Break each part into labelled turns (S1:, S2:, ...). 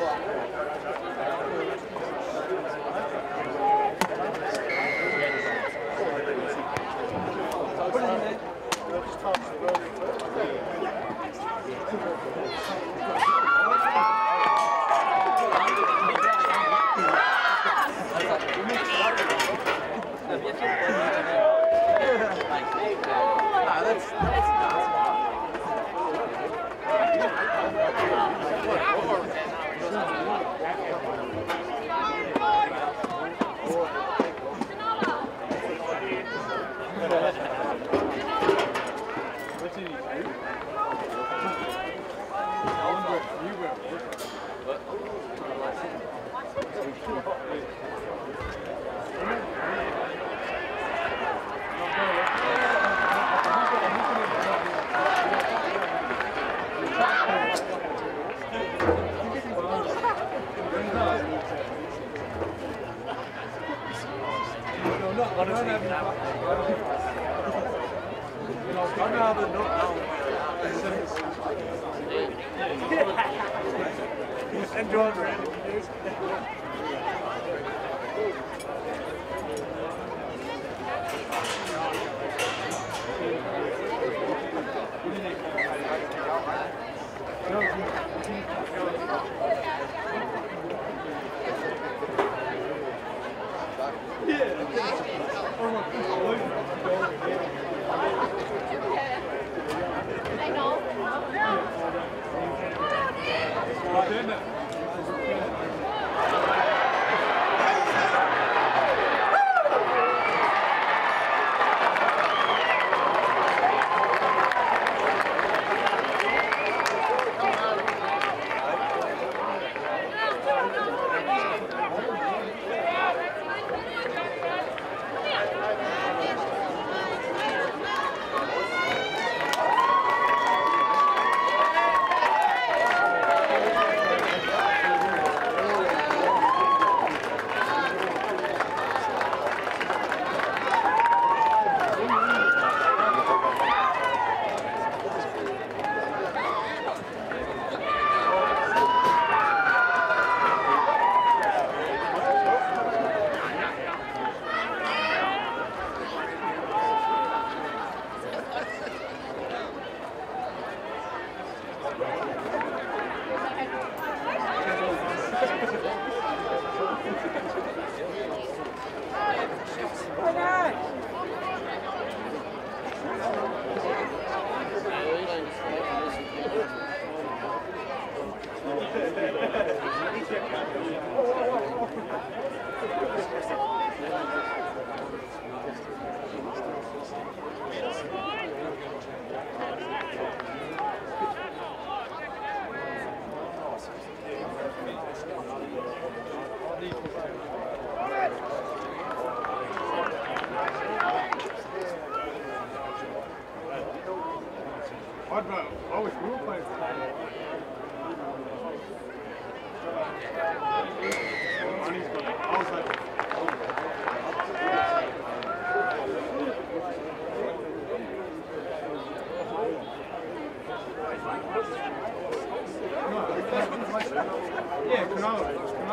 S1: ハハハハ!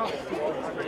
S1: Canola.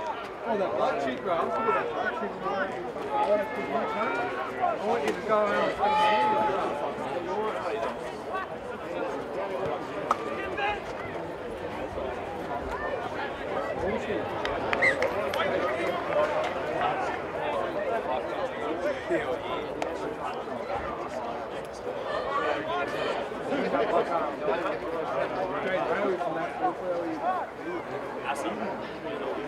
S2: Oh, black sheep. I want you to go around.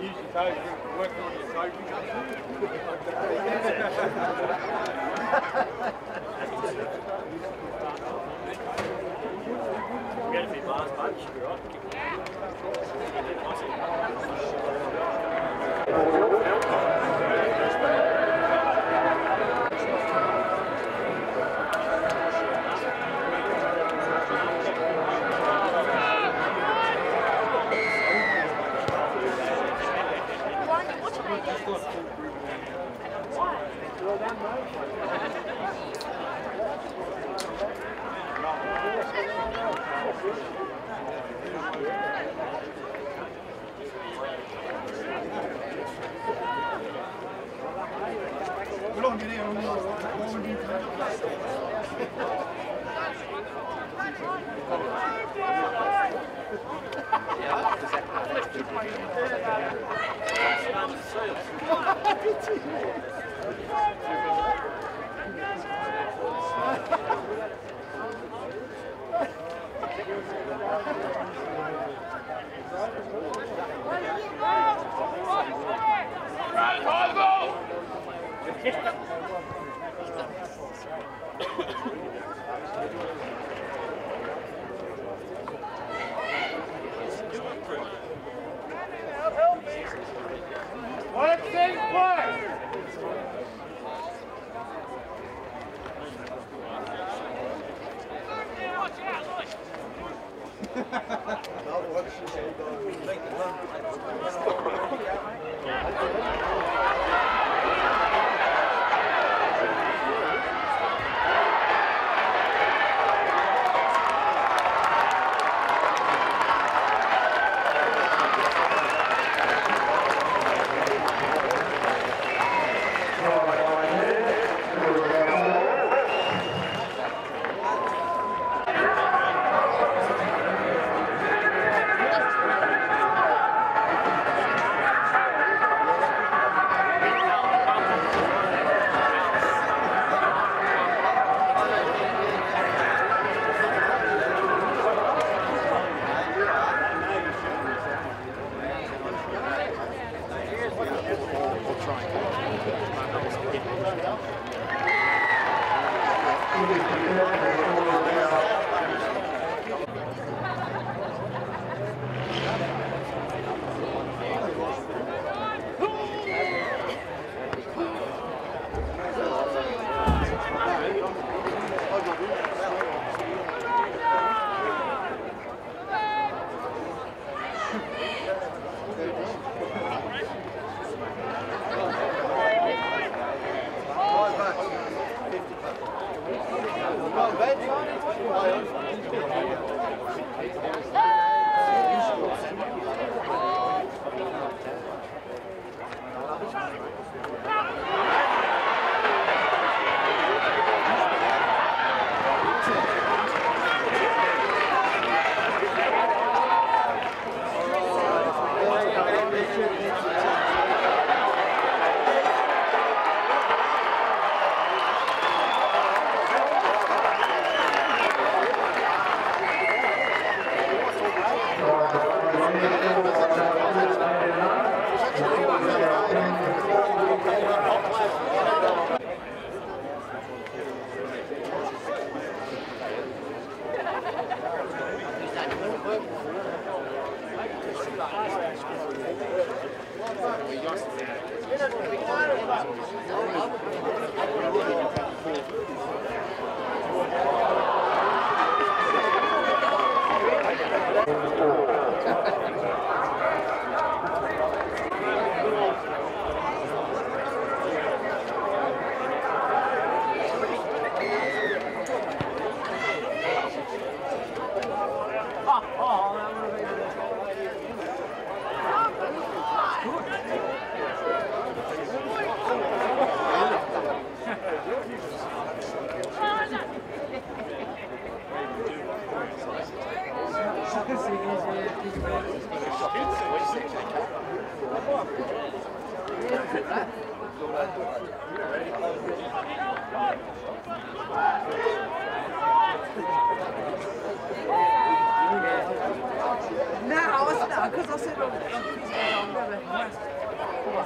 S2: Use your toes, working on your
S1: bunch, you're right.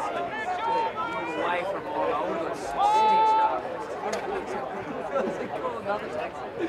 S3: Away from all was stitched up. Call another taxi.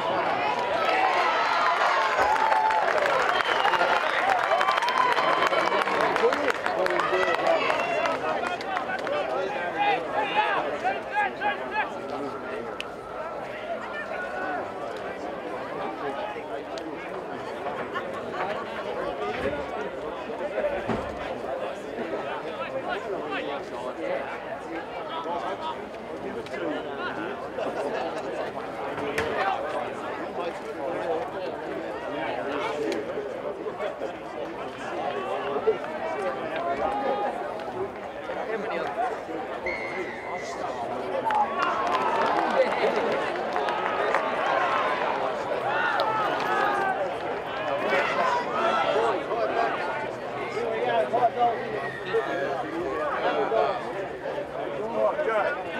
S4: What?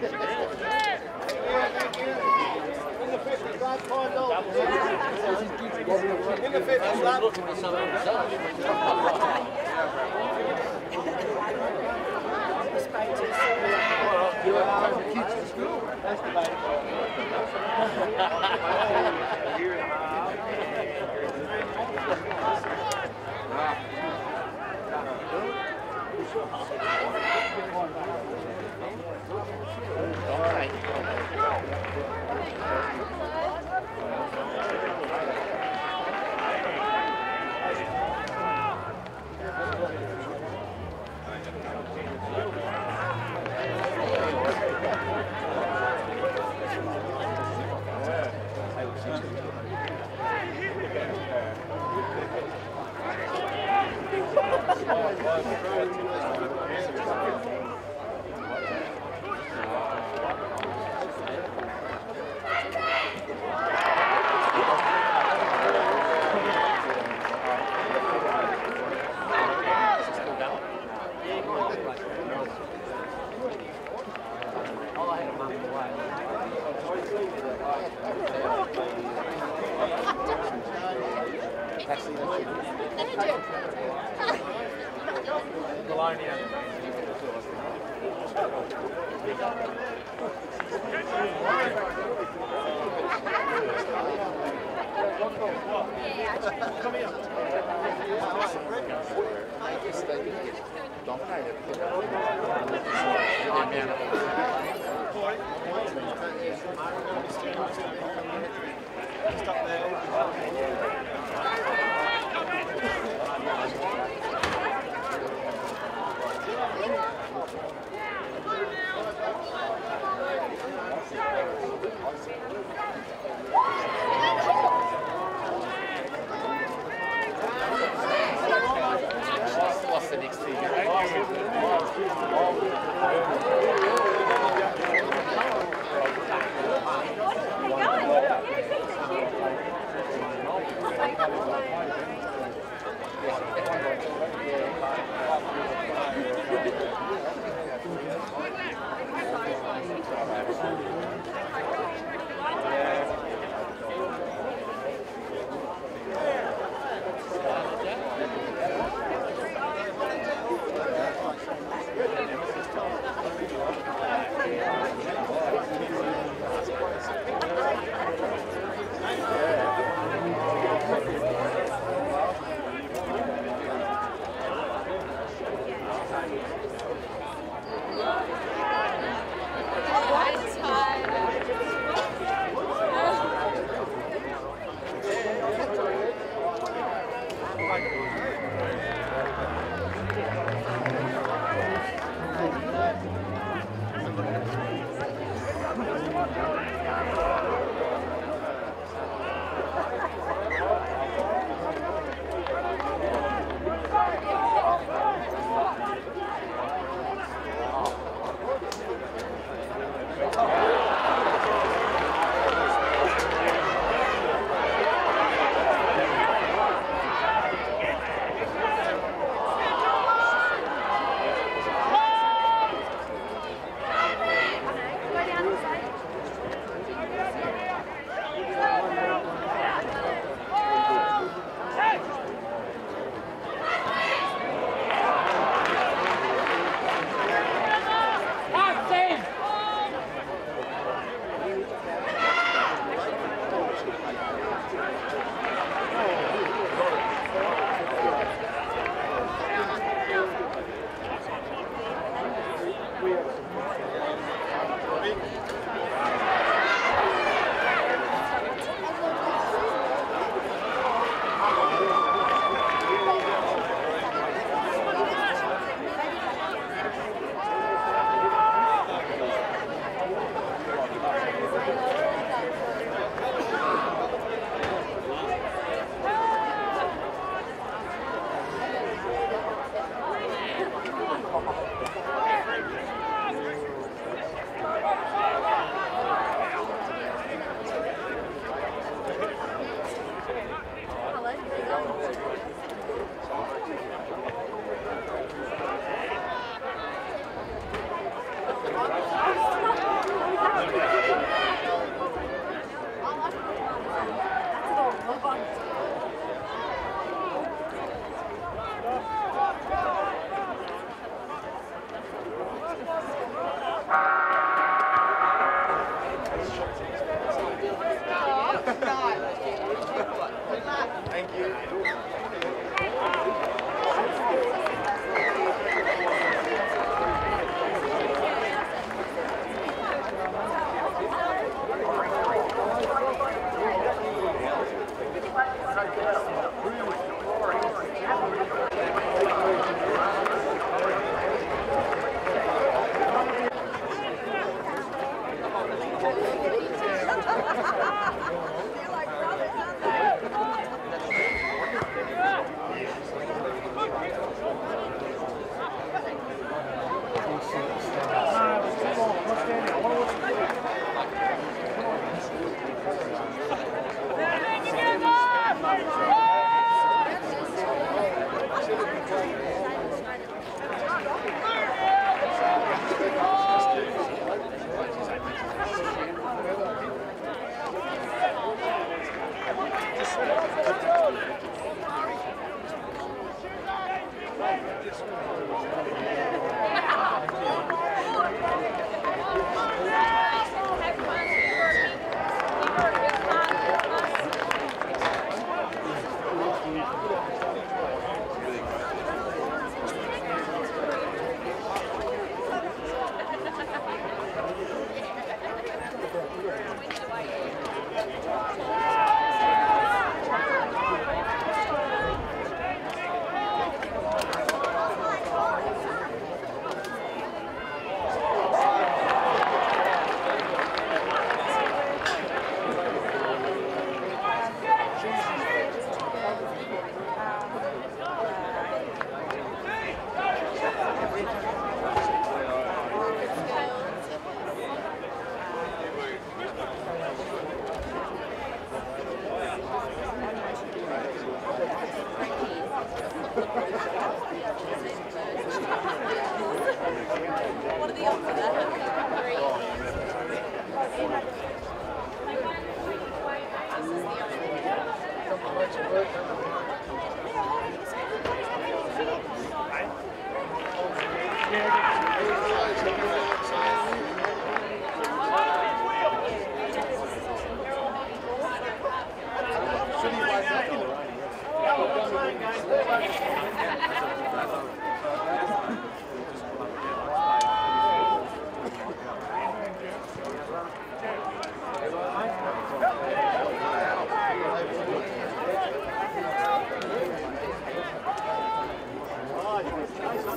S5: What's
S2: the Thank.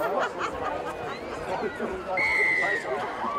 S2: Thank you.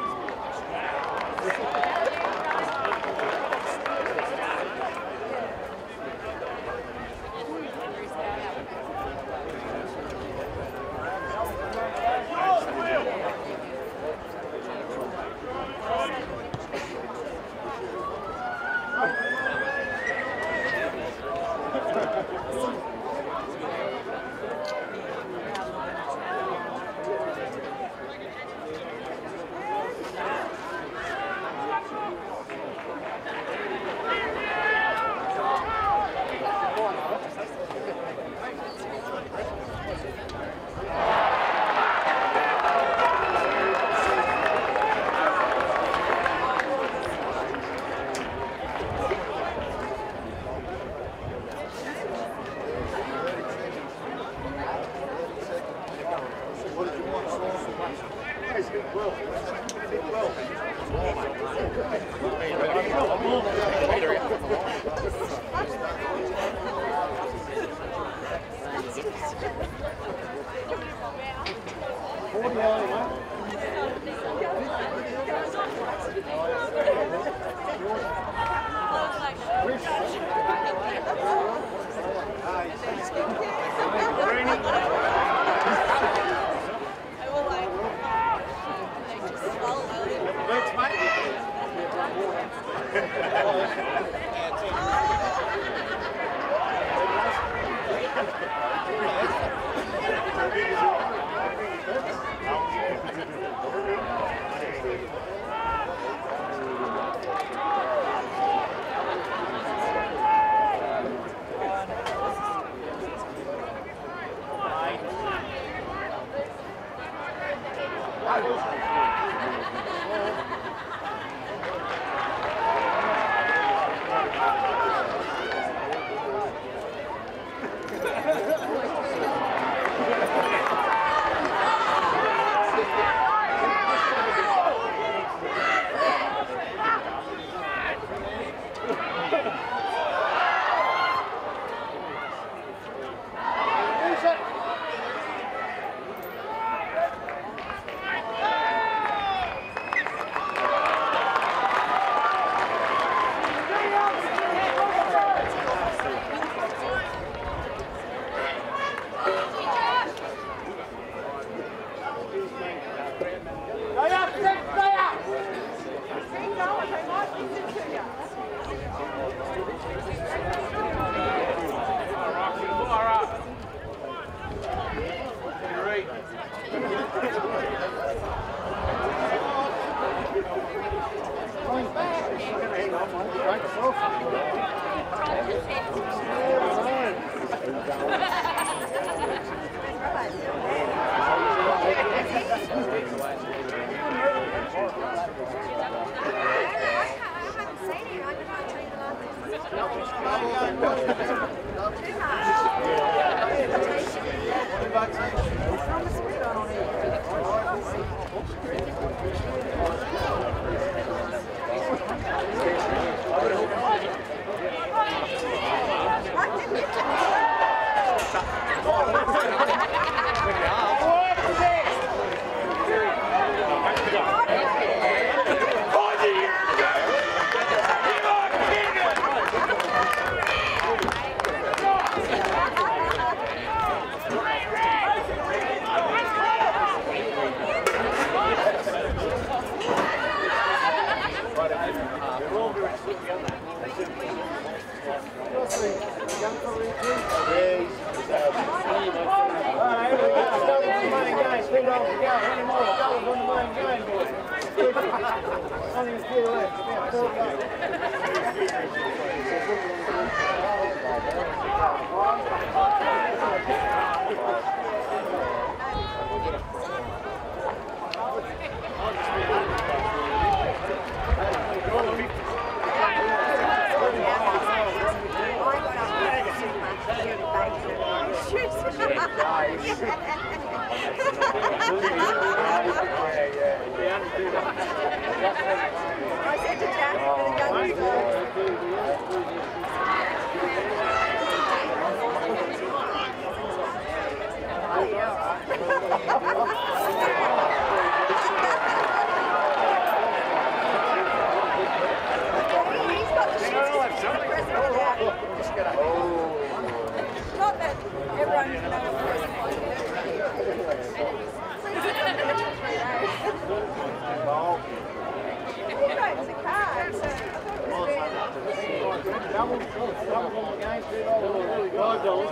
S2: It's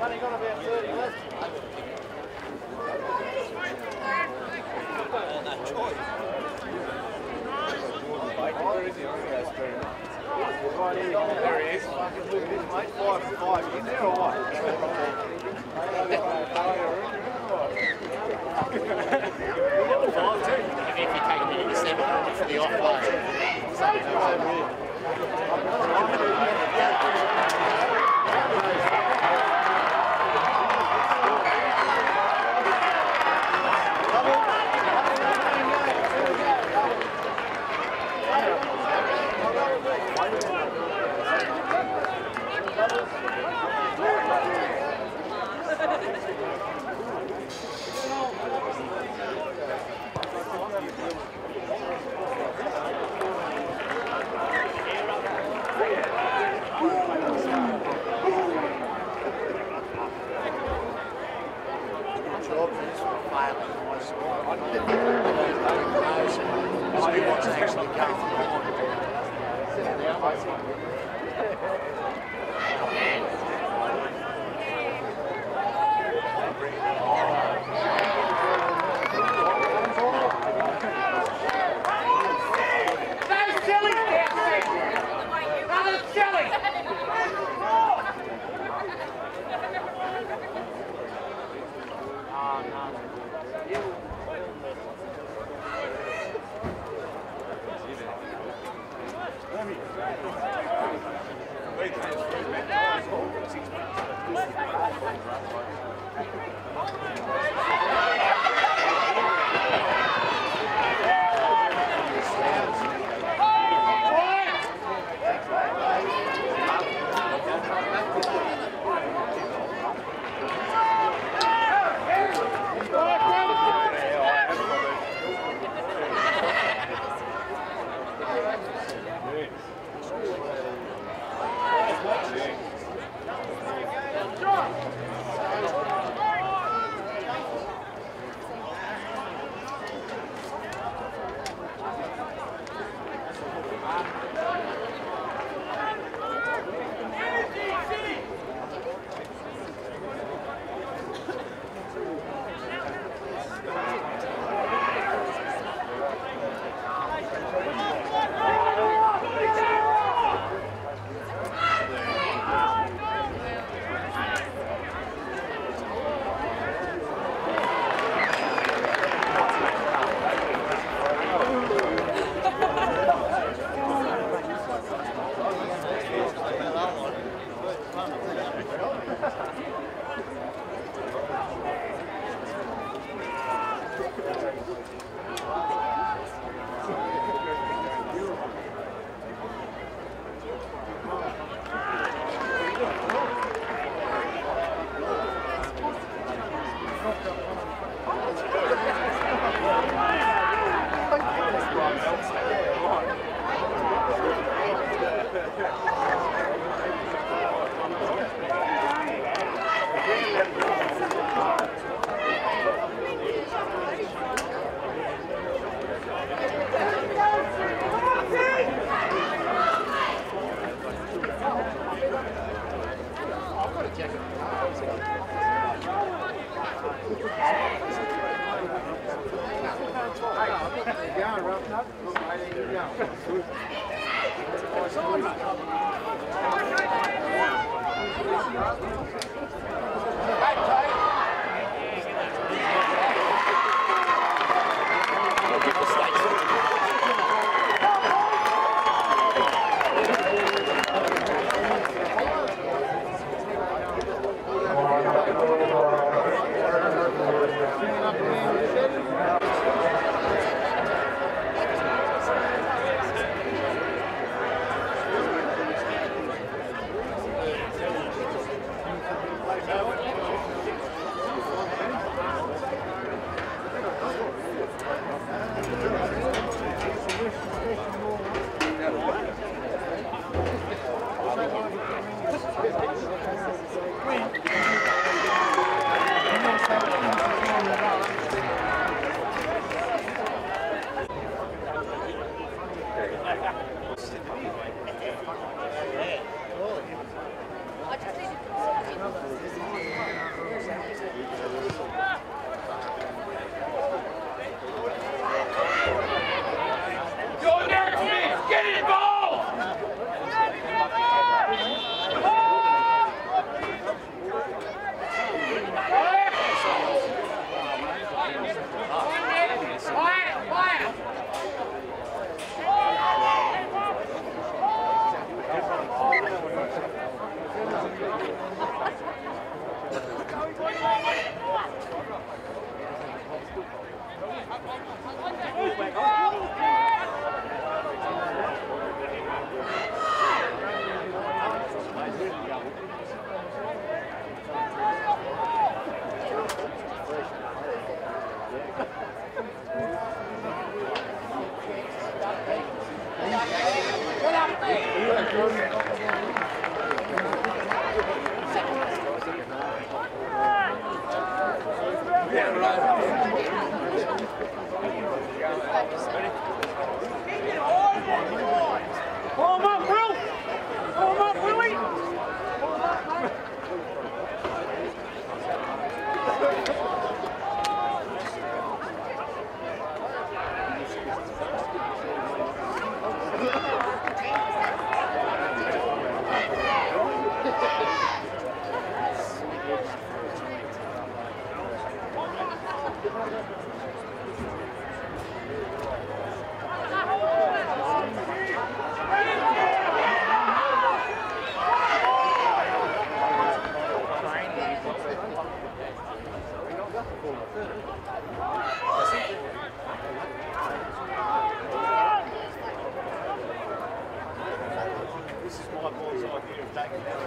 S2: only 30.
S1: There he is. Five, five. You there or what?
S5: If you take me to seven for the offload. Yeah, I see.
S3: back.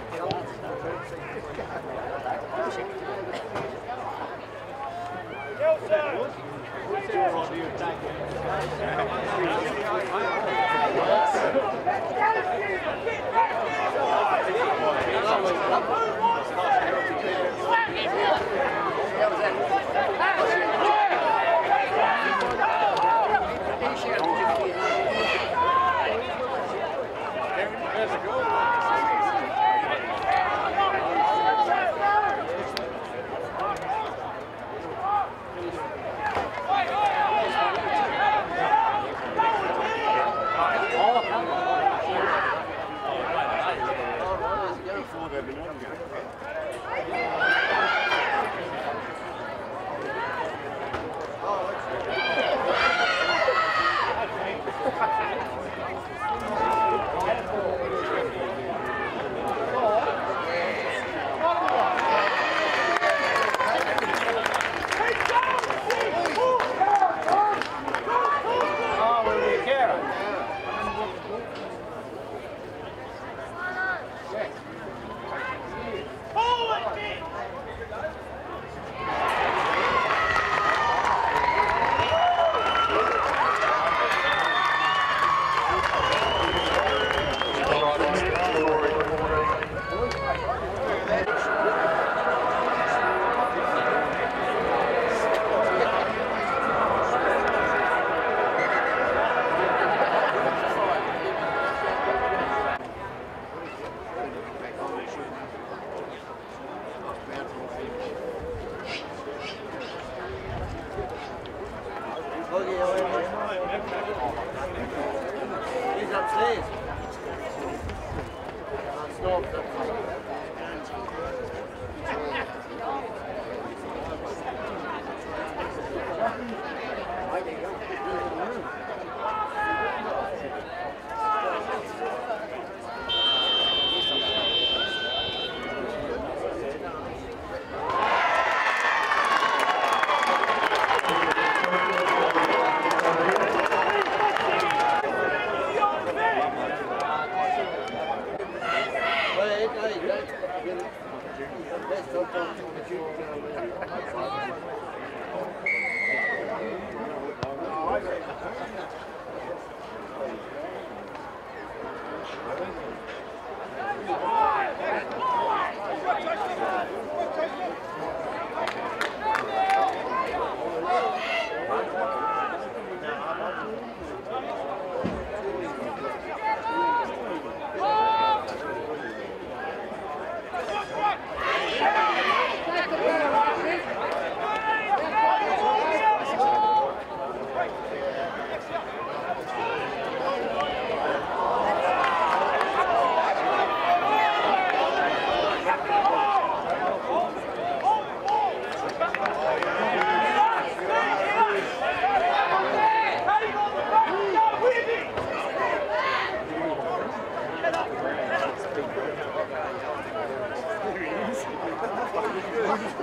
S3: Thank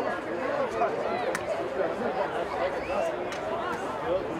S3: you.